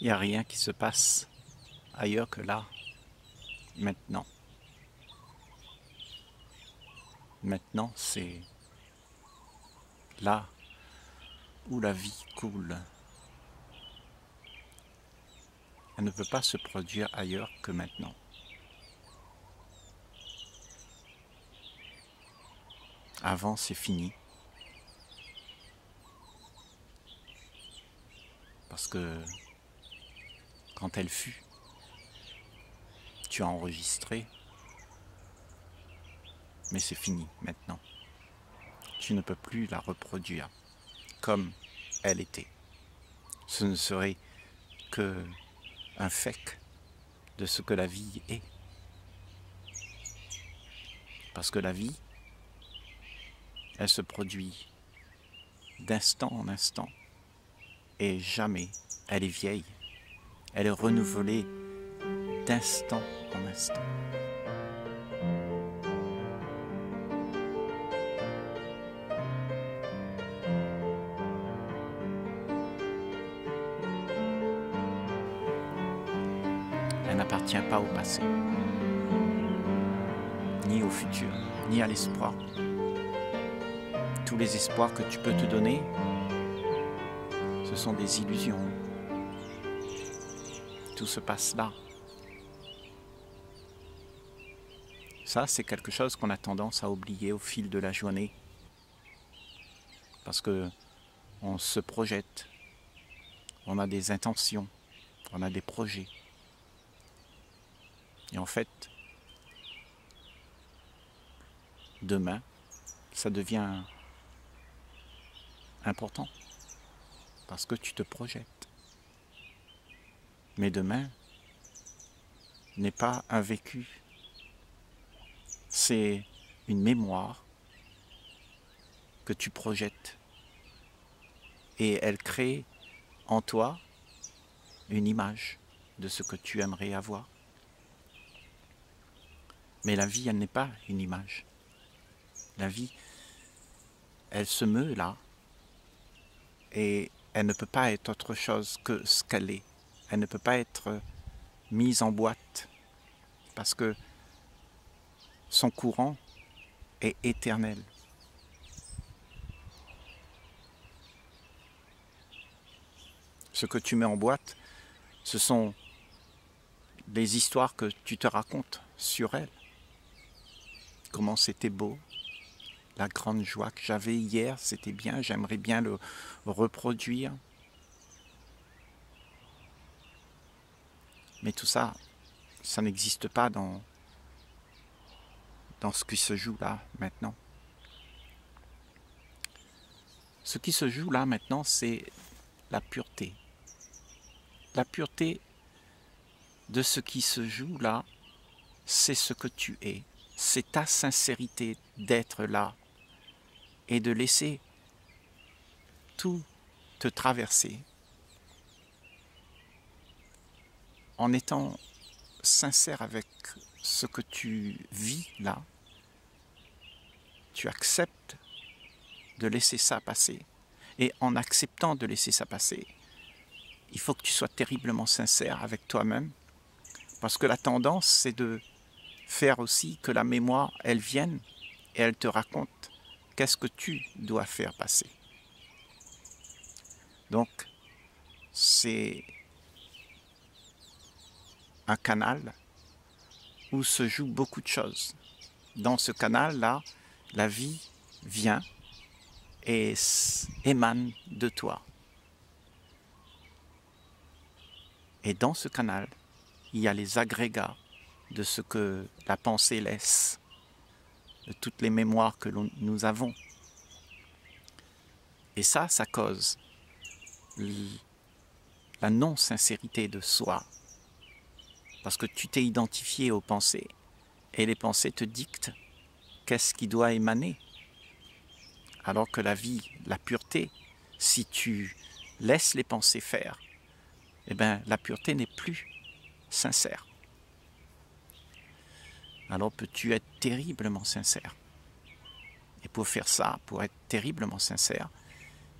Il n'y a rien qui se passe ailleurs que là, maintenant. Maintenant, c'est là où la vie coule. Elle ne peut pas se produire ailleurs que maintenant. Avant, c'est fini. Parce que quand elle fut, tu as enregistré, mais c'est fini maintenant. Tu ne peux plus la reproduire comme elle était. Ce ne serait que un fait de ce que la vie est. Parce que la vie, elle se produit d'instant en instant et jamais elle est vieille. Elle est renouvelée d'instant en instant. Elle n'appartient pas au passé, ni au futur, ni à l'espoir. Tous les espoirs que tu peux te donner, ce sont des illusions. Tout se passe là. Ça, c'est quelque chose qu'on a tendance à oublier au fil de la journée. Parce que on se projette, on a des intentions, on a des projets. Et en fait, demain, ça devient important parce que tu te projettes. Mais demain n'est pas un vécu, c'est une mémoire que tu projettes et elle crée en toi une image de ce que tu aimerais avoir. Mais la vie, elle n'est pas une image. La vie, elle se meut là et elle ne peut pas être autre chose que ce qu'elle est. Elle ne peut pas être mise en boîte parce que son courant est éternel. Ce que tu mets en boîte, ce sont les histoires que tu te racontes sur elle. Comment c'était beau, la grande joie que j'avais hier, c'était bien, j'aimerais bien le reproduire. Mais tout ça, ça n'existe pas dans, dans ce qui se joue là, maintenant. Ce qui se joue là, maintenant, c'est la pureté. La pureté de ce qui se joue là, c'est ce que tu es. C'est ta sincérité d'être là et de laisser tout te traverser en étant sincère avec ce que tu vis là, tu acceptes de laisser ça passer. Et en acceptant de laisser ça passer, il faut que tu sois terriblement sincère avec toi-même, parce que la tendance, c'est de faire aussi que la mémoire, elle vienne et elle te raconte qu'est-ce que tu dois faire passer. Donc, c'est un canal où se jouent beaucoup de choses. Dans ce canal-là, la vie vient et émane de toi. Et dans ce canal, il y a les agrégats de ce que la pensée laisse de toutes les mémoires que nous avons. Et ça, ça cause la non-sincérité de soi. Parce que tu t'es identifié aux pensées et les pensées te dictent qu'est-ce qui doit émaner. Alors que la vie, la pureté, si tu laisses les pensées faire, eh bien, la pureté n'est plus sincère alors peux-tu être terriblement sincère? Et pour faire ça, pour être terriblement sincère,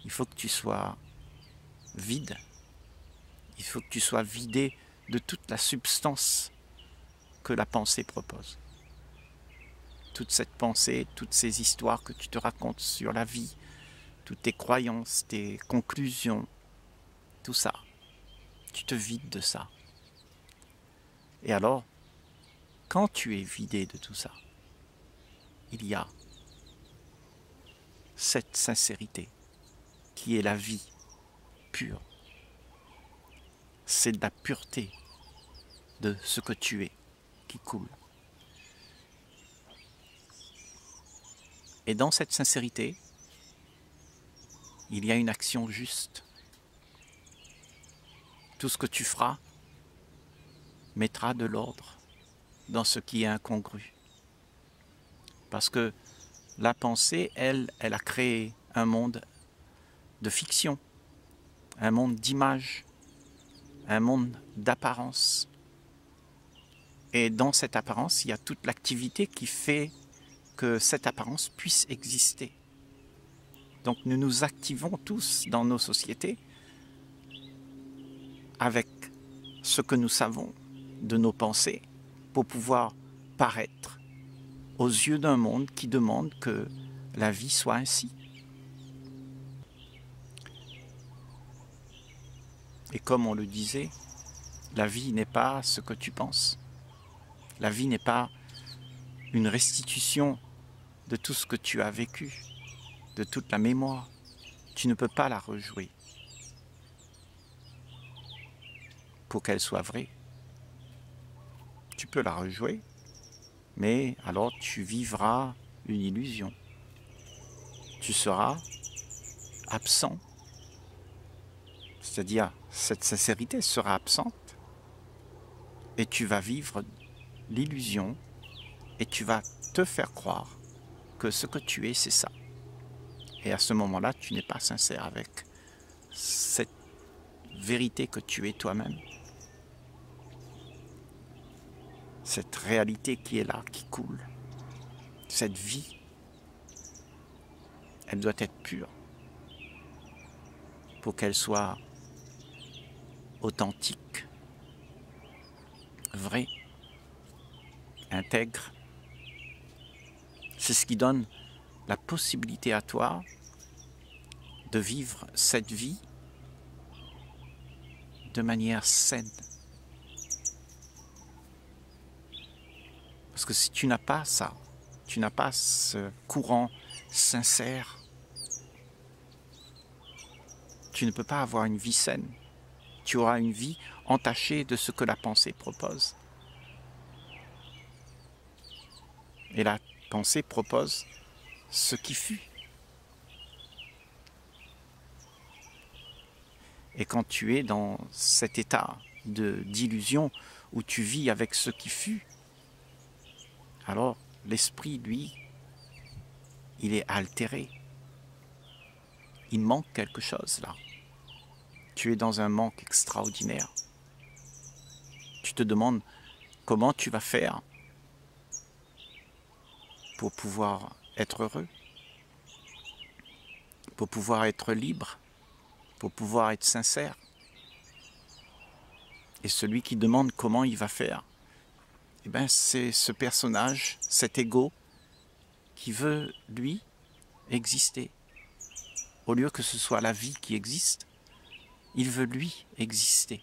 il faut que tu sois vide. Il faut que tu sois vidé de toute la substance que la pensée propose. Toute cette pensée, toutes ces histoires que tu te racontes sur la vie, toutes tes croyances, tes conclusions, tout ça. Tu te vides de ça. Et alors, quand tu es vidé de tout ça, il y a cette sincérité qui est la vie pure. C'est de la pureté de ce que tu es qui coule. Et dans cette sincérité, il y a une action juste. Tout ce que tu feras mettra de l'ordre dans ce qui est incongru. Parce que la pensée, elle, elle a créé un monde de fiction, un monde d'image, un monde d'apparence. Et dans cette apparence, il y a toute l'activité qui fait que cette apparence puisse exister. Donc nous nous activons tous dans nos sociétés avec ce que nous savons de nos pensées pour pouvoir paraître aux yeux d'un monde qui demande que la vie soit ainsi. Et comme on le disait, la vie n'est pas ce que tu penses. La vie n'est pas une restitution de tout ce que tu as vécu, de toute la mémoire. Tu ne peux pas la rejouer pour qu'elle soit vraie. Tu peux la rejouer, mais alors tu vivras une illusion. Tu seras absent, c'est-à-dire cette sincérité sera absente et tu vas vivre l'illusion et tu vas te faire croire que ce que tu es, c'est ça. Et à ce moment-là, tu n'es pas sincère avec cette vérité que tu es toi-même. Cette réalité qui est là, qui coule. Cette vie, elle doit être pure pour qu'elle soit authentique, vraie, C'est ce qui donne la possibilité à toi de vivre cette vie de manière saine. Parce que si tu n'as pas ça, tu n'as pas ce courant sincère, tu ne peux pas avoir une vie saine. Tu auras une vie entachée de ce que la pensée propose. Et la pensée propose ce qui fut. Et quand tu es dans cet état d'illusion où tu vis avec ce qui fut, alors l'esprit, lui, il est altéré. Il manque quelque chose là. Tu es dans un manque extraordinaire. Tu te demandes comment tu vas faire pour pouvoir être heureux, pour pouvoir être libre, pour pouvoir être sincère. Et celui qui demande comment il va faire, eh ben c'est ce personnage, cet ego, qui veut, lui, exister. Au lieu que ce soit la vie qui existe, il veut, lui, exister.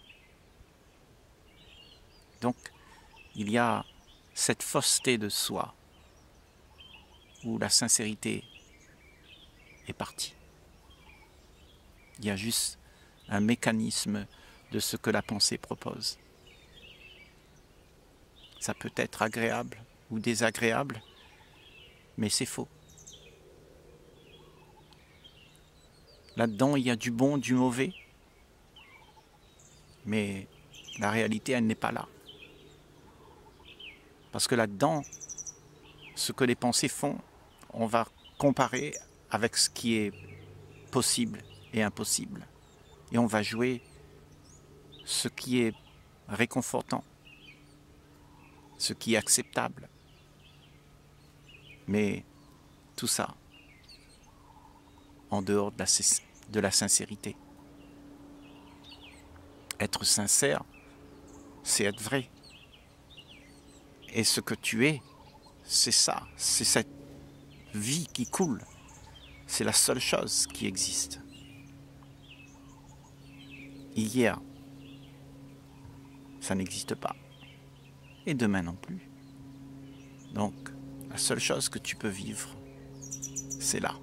Donc, il y a cette fausseté de soi où la sincérité est partie. Il y a juste un mécanisme de ce que la pensée propose. Ça peut être agréable ou désagréable, mais c'est faux. Là-dedans, il y a du bon, du mauvais, mais la réalité, elle n'est pas là. Parce que là-dedans, ce que les pensées font, on va comparer avec ce qui est possible et impossible. Et on va jouer ce qui est réconfortant, ce qui est acceptable. Mais tout ça en dehors de la, sincérité. Être sincère, c'est être vrai. Et ce que tu es, c'est ça, c'est cette vie qui coule. C'est la seule chose qui existe. Hier, ça n'existe pas. Et demain non plus. Donc, la seule chose que tu peux vivre, c'est là.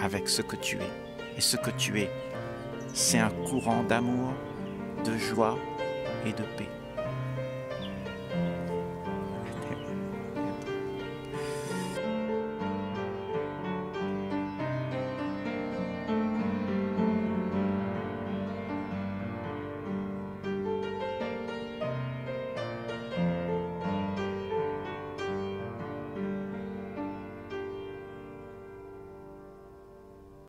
Avec ce que tu es. Et ce que tu es, c'est un courant d'amour, de joie et de paix.